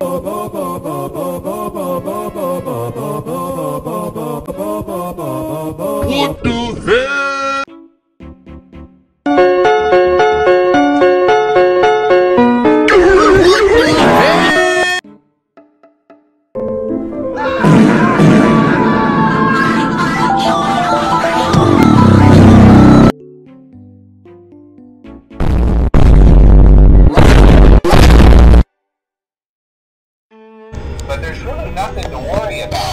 What the there's really nothing to worry about.